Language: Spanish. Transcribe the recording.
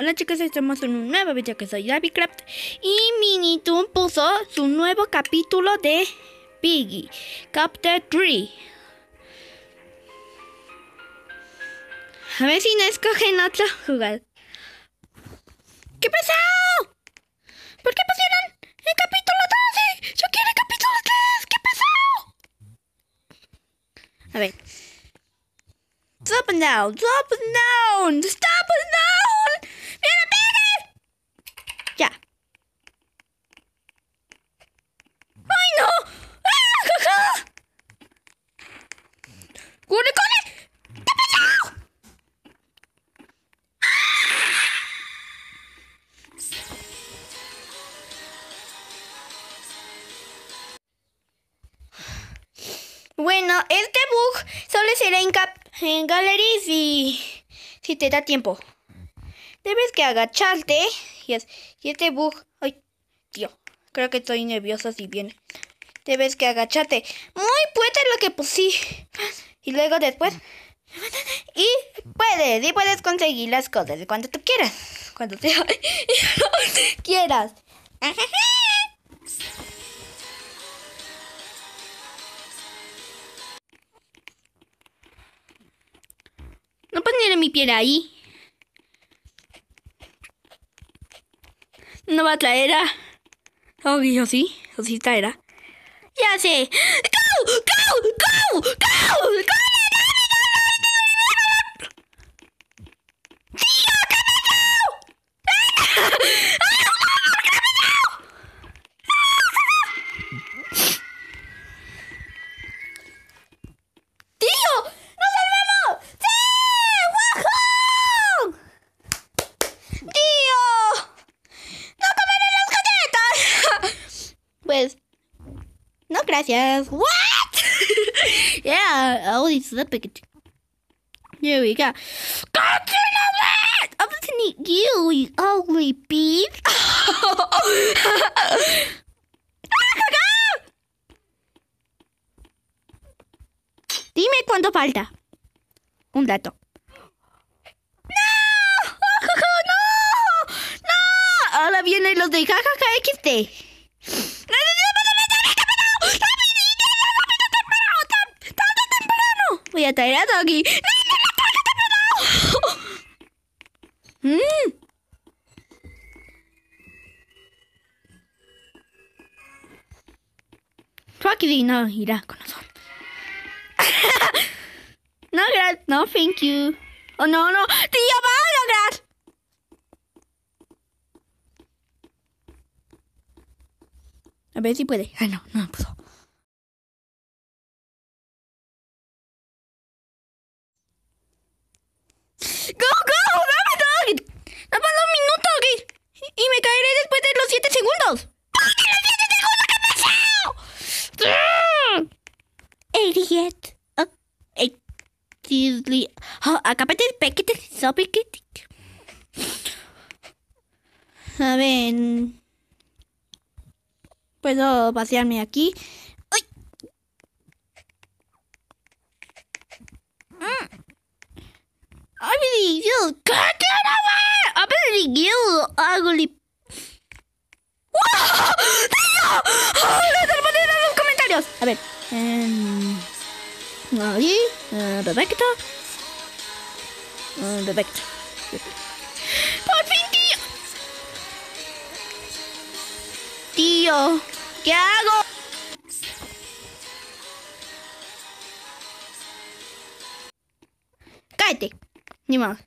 Hola chicos, estamos en un nuevo video que soy Craft y Minitoon puso su nuevo capítulo de Piggy, Chapter 3. A ver si no escogen otro jugador. ¿Qué pasó? ¿Por qué pusieron el capítulo 12? Yo quiero el capítulo 3. ¿Qué pasó? A ver. And down, and down, stop Bueno, este bug solo será en, cap en galleries y si te da tiempo. Debes que agacharte y, es, y este bug... Ay, tío, creo que estoy nerviosa si viene. Debes que agacharte. Muy fuerte lo que pusí. Y luego después... Y puedes, y puedes conseguir las cosas cuando tú quieras. Cuando te quieras. Poner mi piel ahí. No va a traer a... Oh, yo sí. O sí traerá. Ya sé. ¡Go! ¡Go! ¡Go! ¡Go! Gracias. What? yeah, oh, it's the big. Here we go. Continue I'm gonna need you, you ugly beef. Dime cuánto falta. Un dato. ¡No! ¡No! ¡No! Ahora vienen los de jajaja XD. A traer a Doggy. ¡Mmm! Rocky no irá con nosotros. no, gracias. No, thank you. Oh, no, no. Tío, a lograr. A ver si puede. Ah, no, no pudo. ¡Go, go! ¡Dame, dog! ¡Dame un minuto! Y me caeré después de los 7 segundos. ¿Por qué los 7 segundos? ¿Qué pasó? Idiot. Oh, oh, acábate el paquete. So A ver. Puedo vaciarme aquí. ¡Ay! Mm. Really you ugly. ¡Wow! ¡Oh, en los comentarios! A ver. Perfecto. Uh, perfecto. ¡Por fin, tío! Tío, ¿qué hago? Cállate. Ni más.